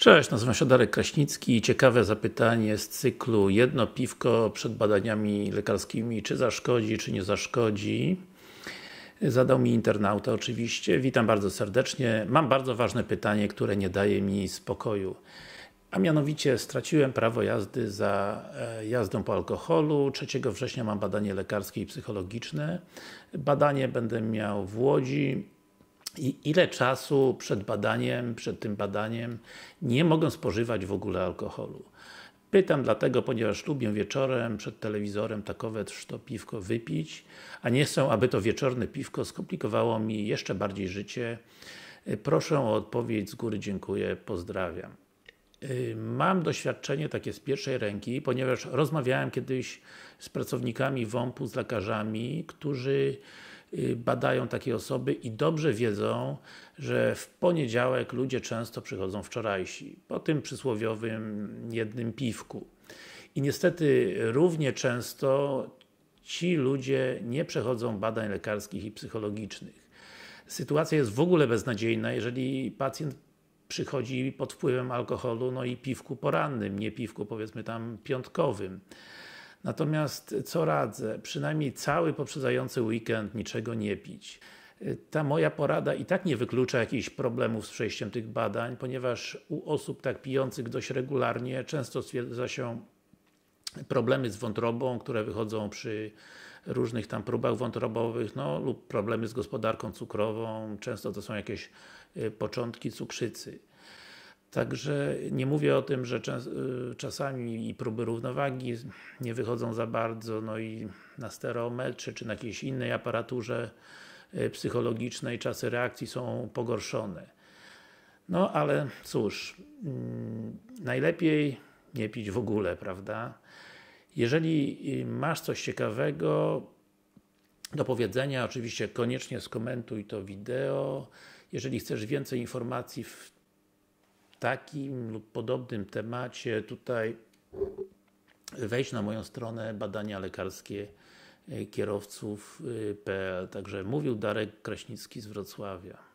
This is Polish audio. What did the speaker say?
Cześć, nazywam się Darek Kraśnicki. Ciekawe zapytanie z cyklu Jedno piwko przed badaniami lekarskimi, czy zaszkodzi, czy nie zaszkodzi? Zadał mi internauta oczywiście. Witam bardzo serdecznie. Mam bardzo ważne pytanie, które nie daje mi spokoju. A mianowicie straciłem prawo jazdy za e, jazdę po alkoholu. 3 września mam badanie lekarskie i psychologiczne. Badanie będę miał w Łodzi i ile czasu przed badaniem, przed tym badaniem nie mogę spożywać w ogóle alkoholu. Pytam dlatego, ponieważ lubię wieczorem przed telewizorem takowe to piwko wypić, a nie chcę, aby to wieczorne piwko skomplikowało mi jeszcze bardziej życie. Proszę o odpowiedź z góry, dziękuję, pozdrawiam. Mam doświadczenie takie z pierwszej ręki, ponieważ rozmawiałem kiedyś z pracownikami WOMP-u, z lekarzami, którzy Y, badają takie osoby i dobrze wiedzą, że w poniedziałek ludzie często przychodzą wczorajsi, po tym przysłowiowym jednym piwku. I niestety równie często ci ludzie nie przechodzą badań lekarskich i psychologicznych. Sytuacja jest w ogóle beznadziejna, jeżeli pacjent przychodzi pod wpływem alkoholu, no i piwku porannym, nie piwku powiedzmy tam piątkowym. Natomiast co radzę? Przynajmniej cały poprzedzający weekend niczego nie pić. Ta moja porada i tak nie wyklucza jakichś problemów z przejściem tych badań, ponieważ u osób tak pijących dość regularnie często stwierdza się problemy z wątrobą, które wychodzą przy różnych tam próbach wątrobowych, no lub problemy z gospodarką cukrową, często to są jakieś y, początki cukrzycy. Także nie mówię o tym, że y, czasami i próby równowagi nie wychodzą za bardzo, no i na stereometrze czy na jakiejś innej aparaturze y, psychologicznej czasy reakcji są pogorszone. No ale cóż, mm, najlepiej nie pić w ogóle, prawda? Jeżeli y, masz coś ciekawego do powiedzenia, oczywiście koniecznie skomentuj to wideo. Jeżeli chcesz więcej informacji w takim lub podobnym temacie tutaj wejść na moją stronę badania lekarskie kierowców.pl. Także mówił Darek Kraśnicki z Wrocławia.